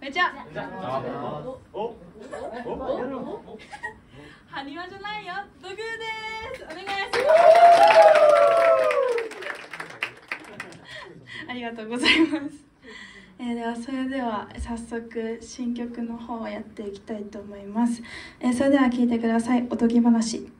めちゃ。おおおお。ハ埴輪じゃないよ。土偶です。お願いします。ありがとうございます、えー、ではそれでは早速新曲の方をやっていきたいと思います、えー、それでは聴いてください。おとぎ話。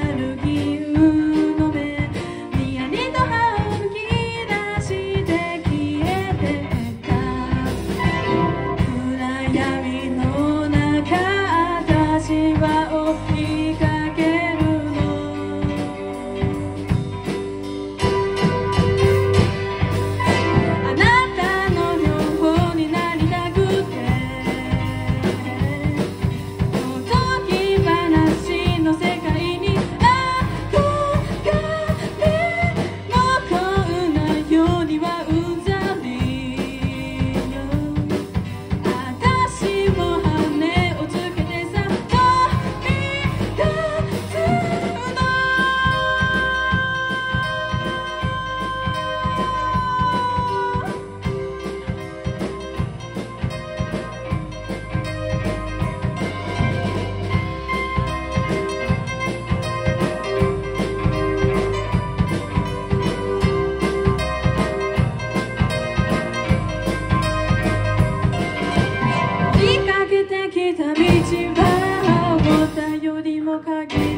た道は思ったよりも限り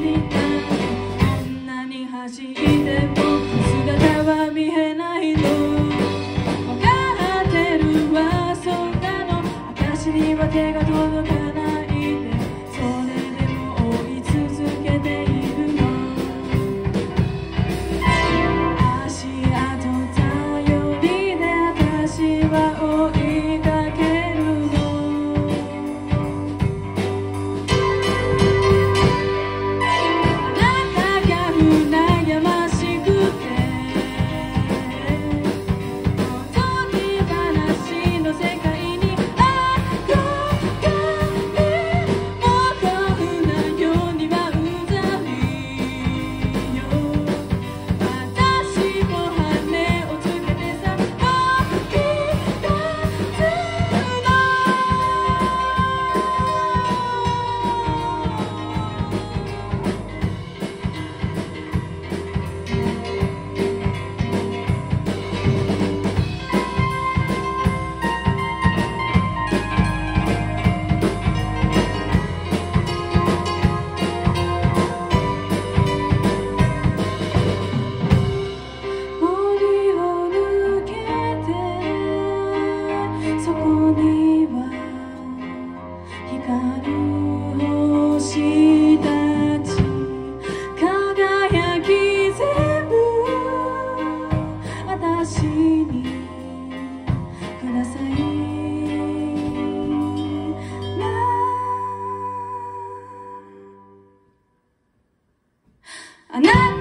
あなた。